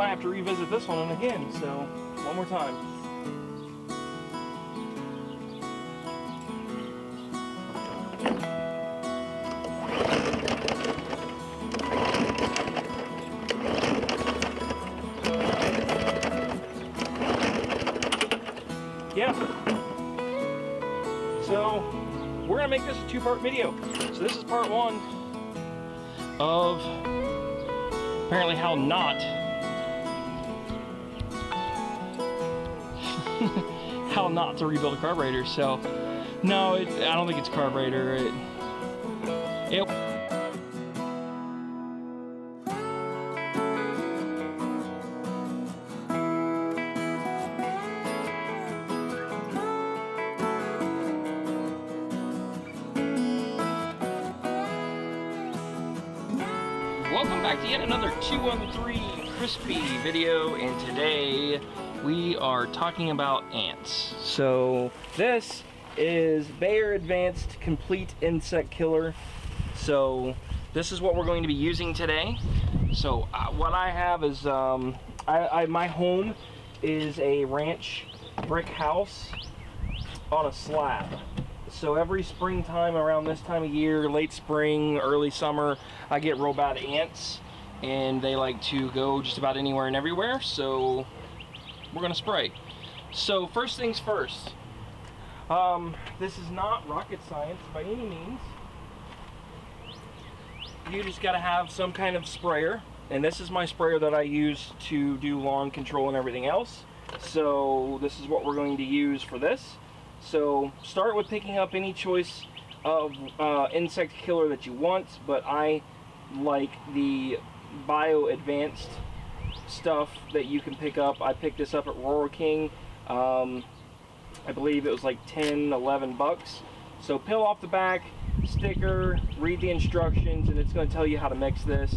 might have to revisit this one again. So one more time. Yeah. So we're gonna make this a two-part video. So this is part one of apparently how not how not to rebuild a carburetor. So no, it, I don't think it's carburetor. It, it Welcome back to yet another 213 Crispy video, and today we are talking about ants. So this is Bayer Advanced Complete Insect Killer. So this is what we're going to be using today. So uh, what I have is, um, I, I, my home is a ranch brick house on a slab. So every springtime around this time of year, late spring, early summer, I get bad ants and they like to go just about anywhere and everywhere. So we're gonna spray. So first things first, um, this is not rocket science by any means. You just gotta have some kind of sprayer. And this is my sprayer that I use to do lawn control and everything else. So this is what we're going to use for this. So start with picking up any choice of uh, insect killer that you want, but I like the Bio Advanced stuff that you can pick up. I picked this up at Rural King. Um, I believe it was like 10, 11 bucks. So peel off the back, sticker, read the instructions, and it's going to tell you how to mix this.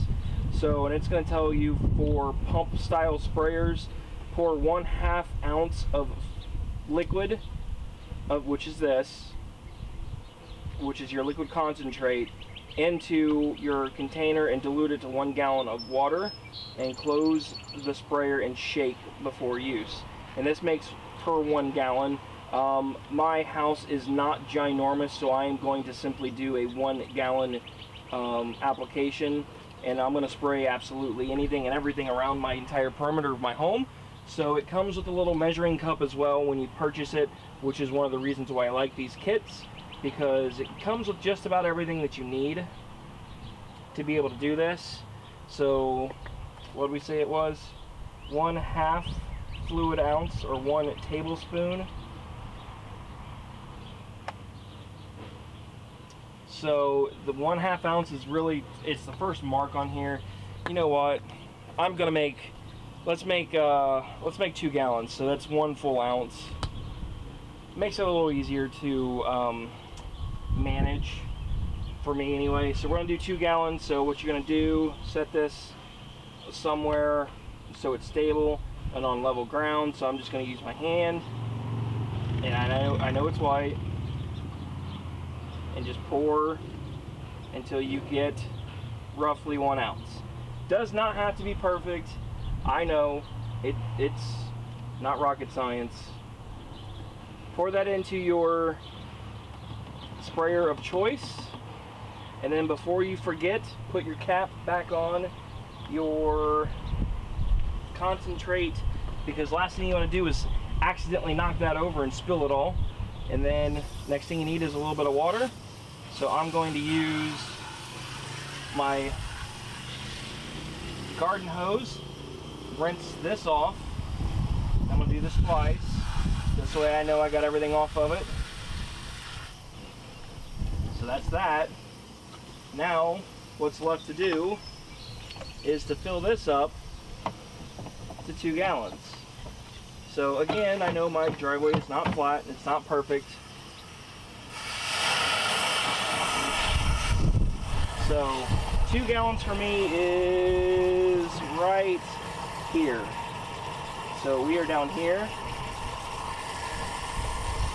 So, and it's going to tell you for pump style sprayers, pour one half ounce of liquid of which is this, which is your liquid concentrate, into your container and dilute it to one gallon of water and close the sprayer and shake before use. And this makes per one gallon. Um, my house is not ginormous, so I am going to simply do a one gallon um, application and I'm going to spray absolutely anything and everything around my entire perimeter of my home. So it comes with a little measuring cup as well when you purchase it, which is one of the reasons why I like these kits, because it comes with just about everything that you need to be able to do this. So what did we say it was? One half fluid ounce or one tablespoon. So the one half ounce is really, it's the first mark on here. You know what? I'm gonna make let's make uh, let's make two gallons so that's one full ounce makes it a little easier to um, manage for me anyway. So we're gonna do two gallons so what you're gonna do set this somewhere so it's stable and on level ground. So I'm just gonna use my hand and I know I know it's white and just pour until you get roughly one ounce. Does not have to be perfect. I know it, it's not rocket science. Pour that into your sprayer of choice. And then before you forget, put your cap back on your concentrate because last thing you want to do is accidentally knock that over and spill it all. And then next thing you need is a little bit of water. So I'm going to use my garden hose rinse this off. I'm gonna do this twice. This way I know I got everything off of it. So that's that. Now, what's left to do is to fill this up to two gallons. So again, I know my driveway is not flat, it's not perfect. So two gallons for me is right here. So we are down here,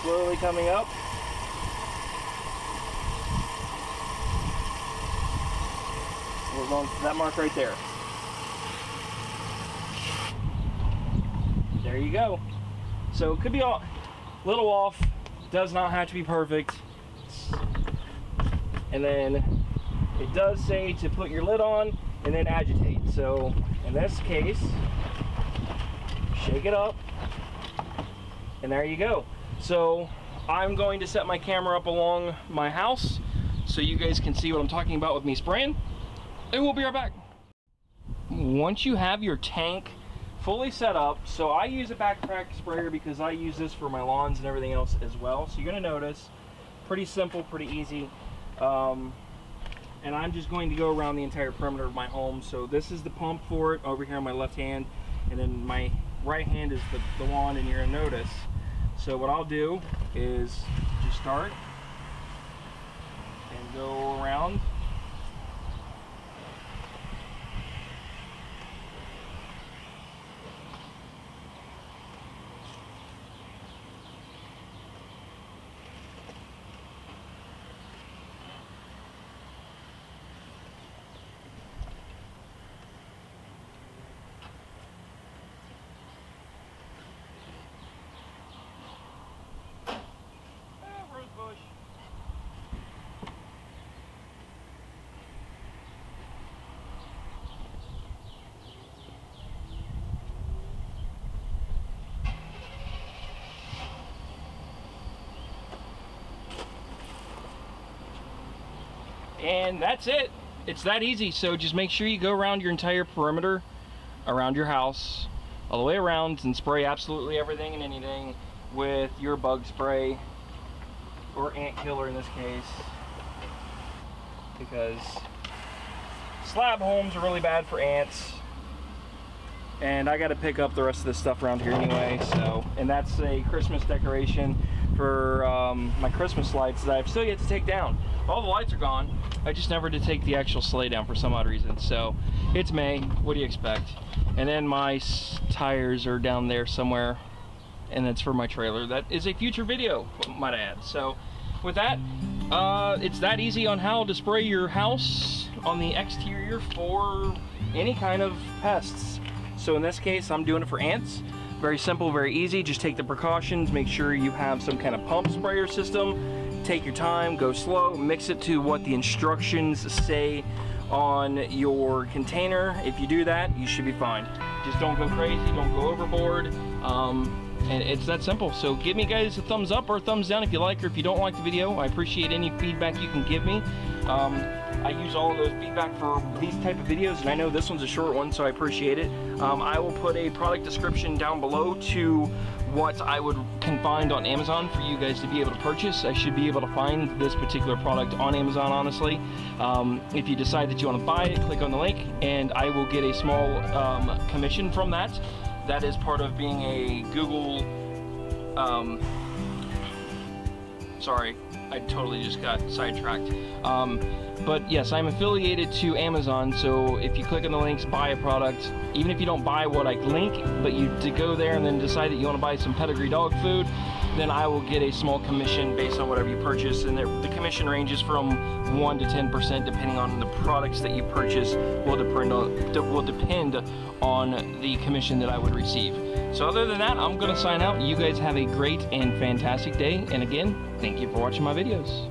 slowly coming up. We're going to that mark right there. there you go. So it could be a little off, does not have to be perfect. And then it does say to put your lid on and then agitate. So in this case, shake it up, and there you go. So I'm going to set my camera up along my house so you guys can see what I'm talking about with me spraying, and we'll be right back. Once you have your tank fully set up, so I use a backpack sprayer because I use this for my lawns and everything else as well. So you're gonna notice, pretty simple, pretty easy. Um, and I'm just going to go around the entire perimeter of my home. So this is the pump for it over here on my left hand, and then my right hand is the, the wand, and you're gonna notice. So what I'll do is just start and go around and that's it. It's that easy. So just make sure you go around your entire perimeter around your house all the way around and spray absolutely everything and anything with your bug spray or ant killer in this case. Because slab homes are really bad for ants and I got to pick up the rest of this stuff around here anyway so and that's a Christmas decoration for um, my Christmas lights that I've still yet to take down all the lights are gone. I just never did take the actual sleigh down for some odd reason. So it's May, what do you expect? And then my tires are down there somewhere and that's for my trailer. That is a future video, might I add. So with that, uh, it's that easy on how to spray your house on the exterior for any kind of pests. So in this case, I'm doing it for ants. Very simple, very easy. Just take the precautions. Make sure you have some kind of pump sprayer system take your time, go slow, mix it to what the instructions say on your container. If you do that, you should be fine. Just don't go crazy, don't go overboard. Um, and it's that simple. So give me guys a thumbs up or a thumbs down if you like or if you don't like the video. I appreciate any feedback you can give me. Um, I use all of those feedback for these type of videos and I know this one's a short one so I appreciate it. Um, I will put a product description down below to what I would can find on Amazon for you guys to be able to purchase. I should be able to find this particular product on Amazon, honestly. Um, if you decide that you want to buy it, click on the link, and I will get a small um, commission from that. That is part of being a Google. Um, sorry, I totally just got sidetracked. Um, but yes, I'm affiliated to Amazon, so if you click on the links, buy a product, even if you don't buy what I link, but you to go there and then decide that you want to buy some pedigree dog food, then I will get a small commission based on whatever you purchase. And the commission ranges from 1 to 10% depending on the products that you purchase will depend on, will depend on the commission that I would receive. So other than that, I'm going to sign out. You guys have a great and fantastic day. And again, thank you for watching my videos.